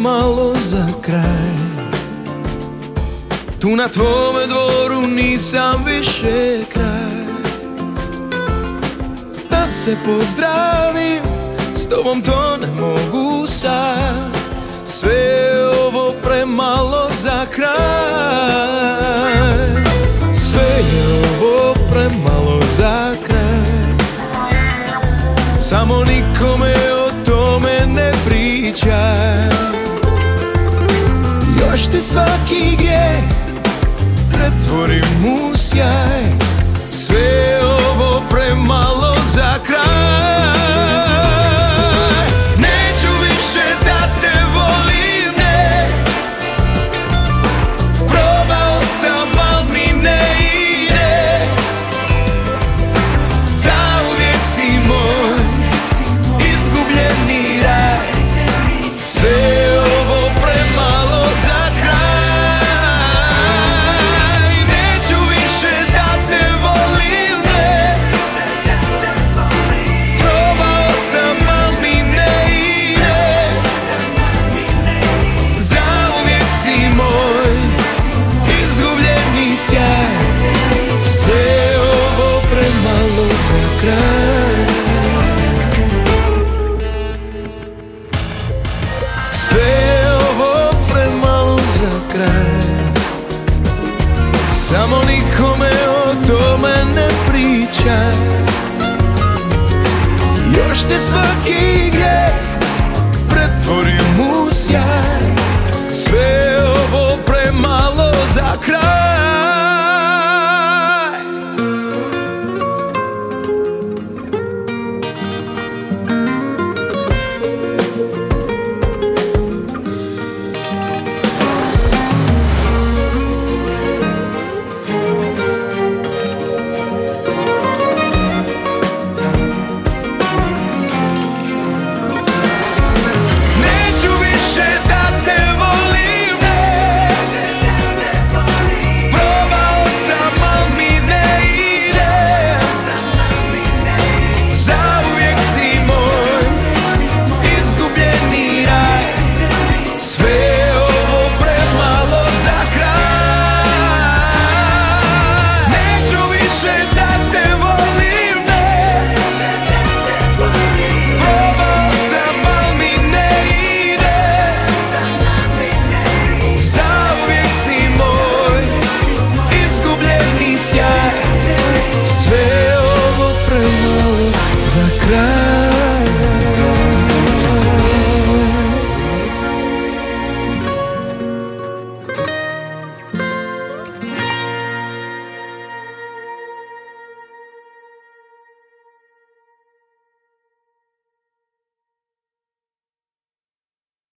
malo za kraj. Tu na tvome dvoru nisam više kraj. Da se pozdravim, s tobom to ne mogu sad. Sve svaki grijeh pretvorim u sjaj.